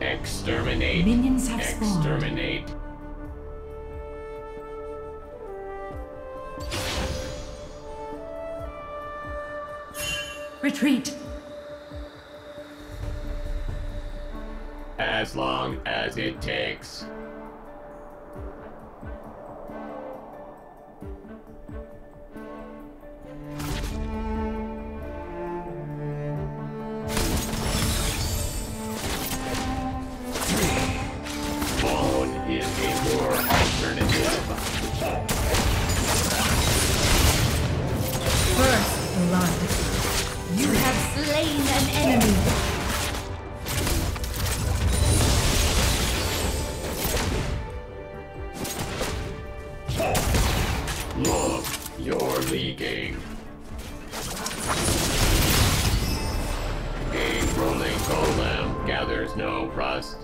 Exterminate. Minions have Exterminate. Spawned. Retreat. As long as it takes. no rust.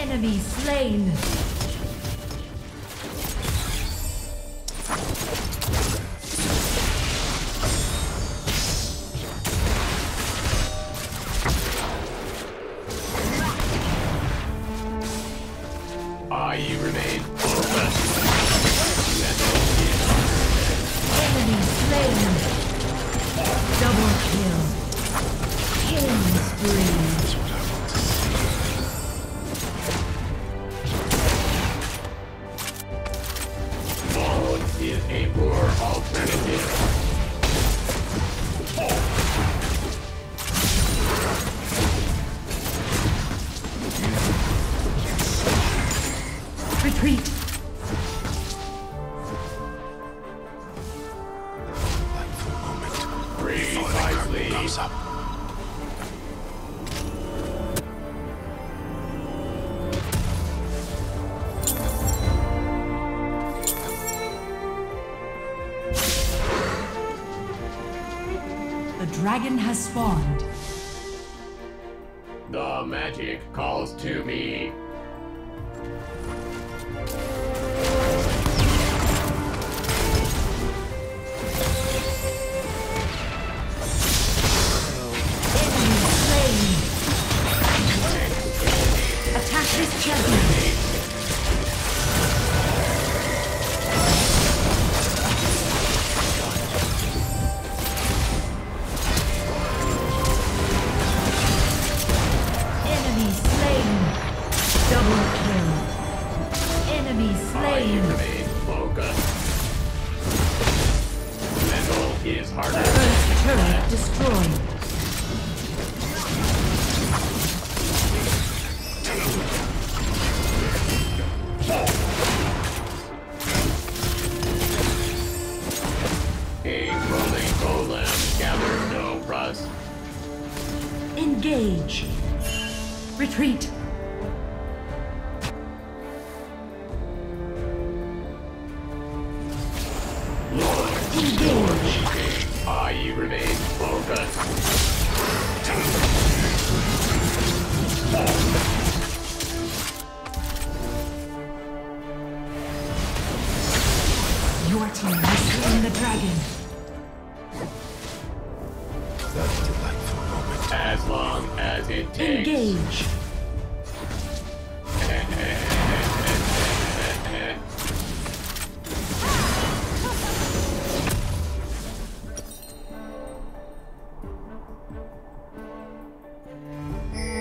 Enemy slain. dragon has spawned. The magic calls to me. Attack this champion!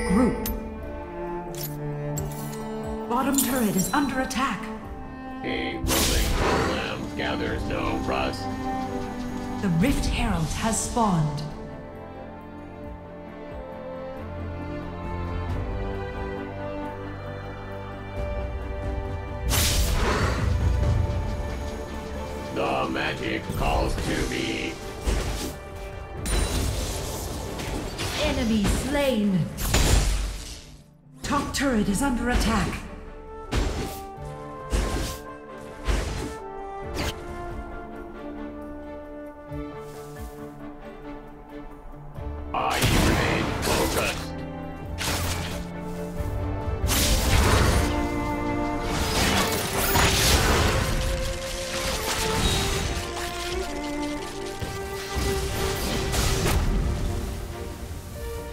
Group. Bottom turret is under attack. A rolling golem gathers no rust. The Rift Herald has spawned. The magic calls to me. Enemy slain. Turret is under attack.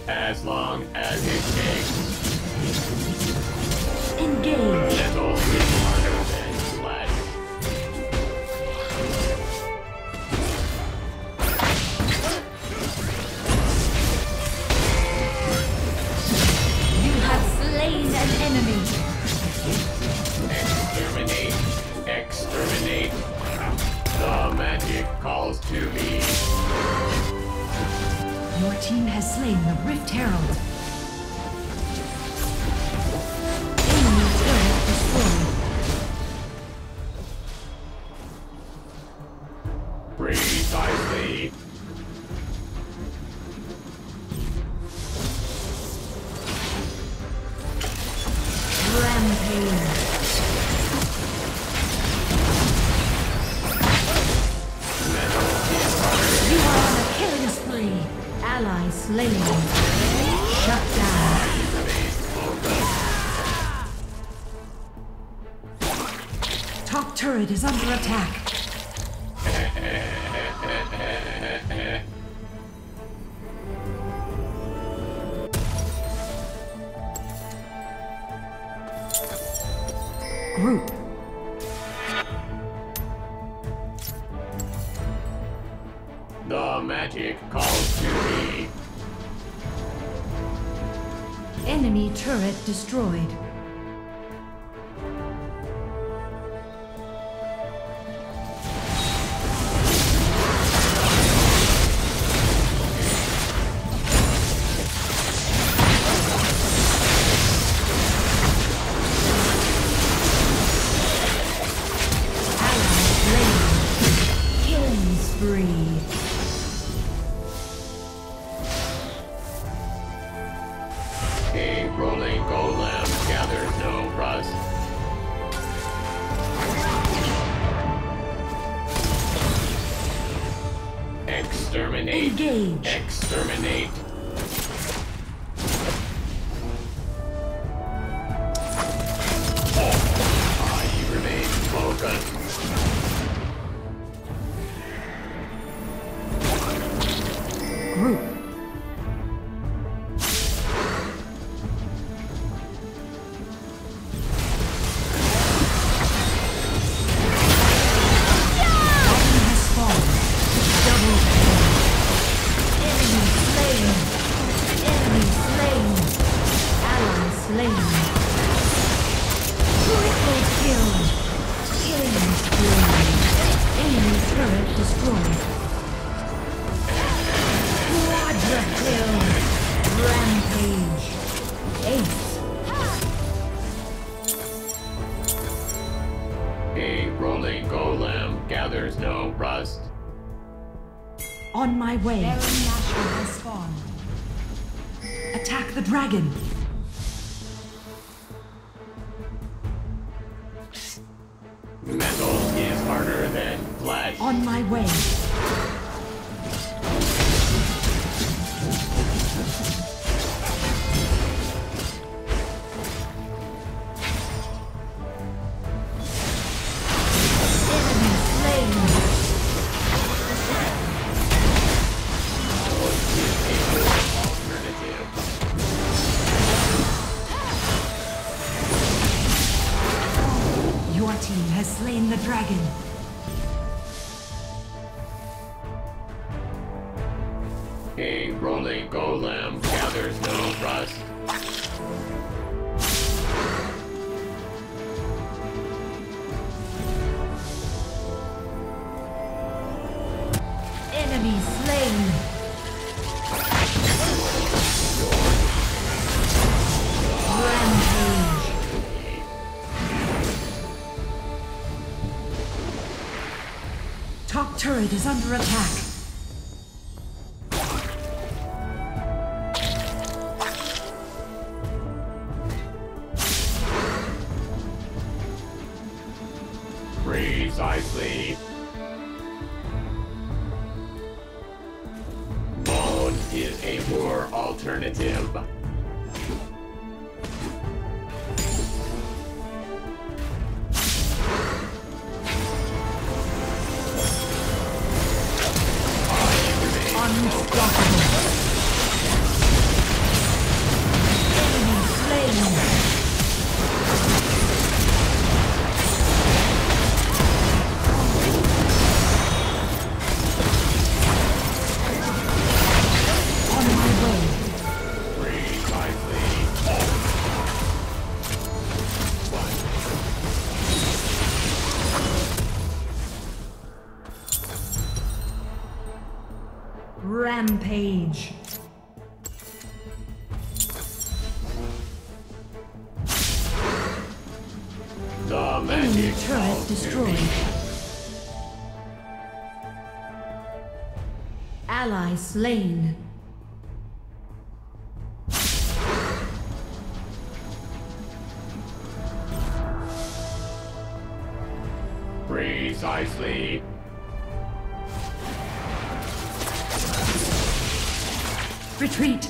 As long as it takes. Team has slain the Rift Herald. Ally slain. Shut down. Top turret is under attack. Group. The magic calls to me. Enemy turret destroyed. Killing. Engage. Exterminate. Group. My way. Baron Nashor has spawned. Attack the dragon. Metal is harder than flesh. On my way. The dragon. A rolling golem gathers no rust. Top turret is under attack. Rampage. The Enemy turret destroyed. Ally slain. Precisely. Retreat.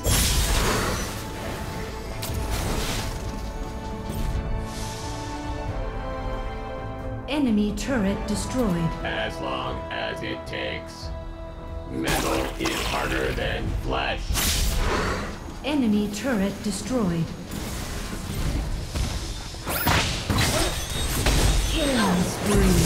Enemy turret destroyed. As long as it takes. Metal is harder than flesh. Enemy turret destroyed. Killing spree.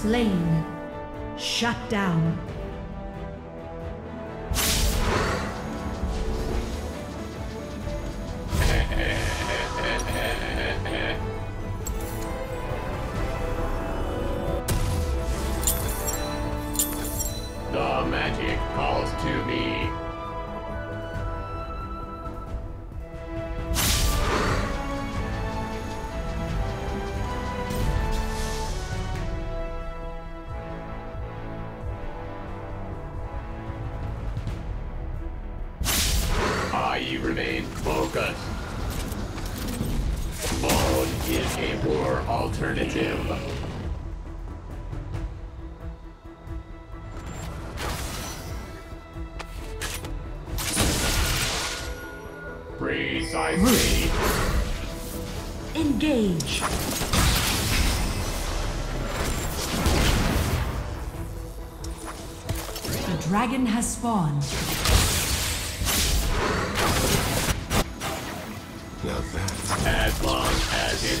Slain. Shut down. Alternative. Precisely. Engage. The dragon has spawned. Now that As long as it